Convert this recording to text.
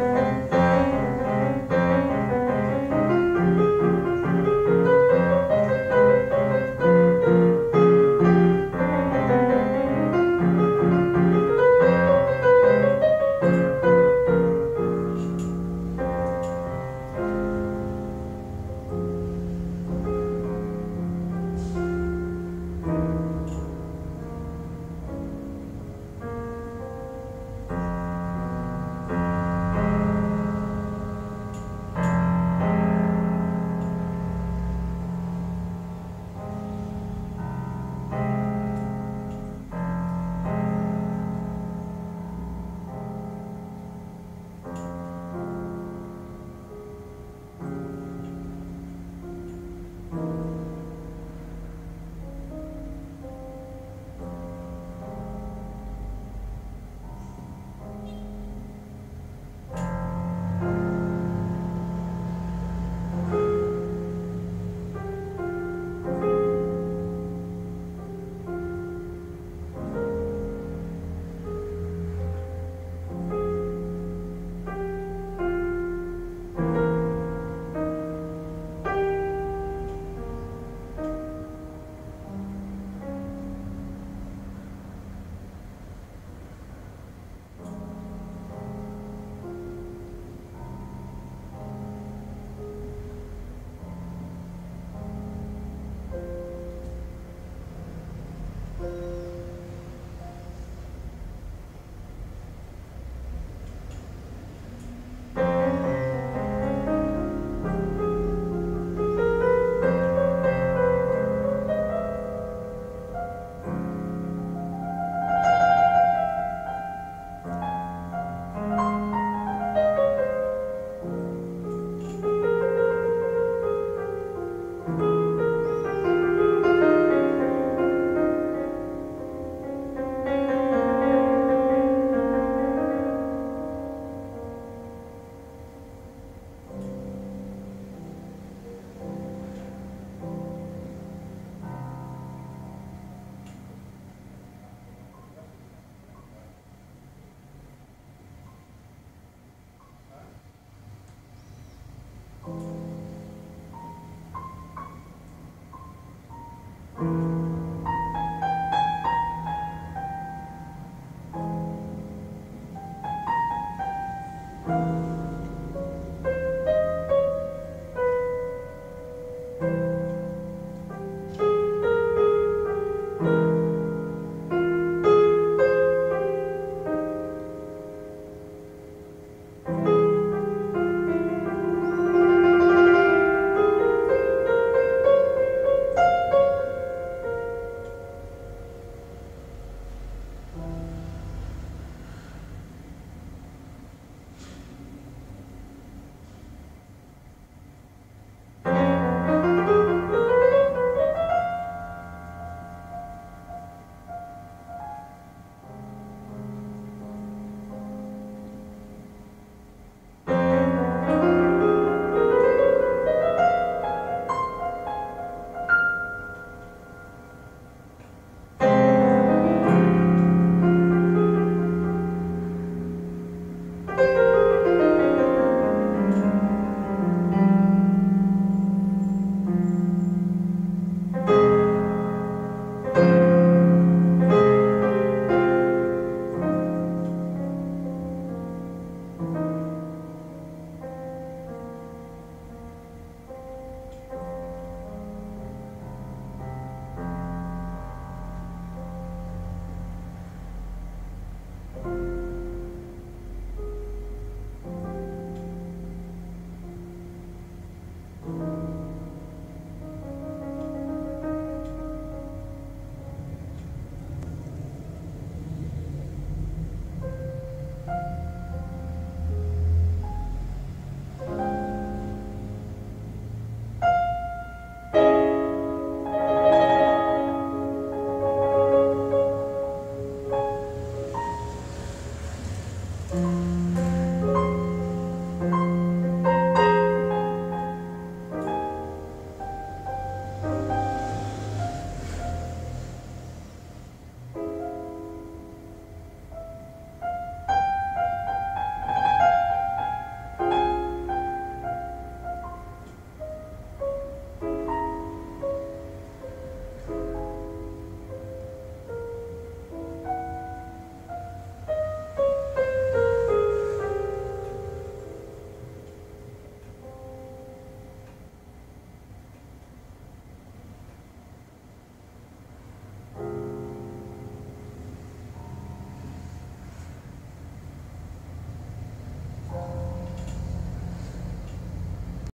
Thank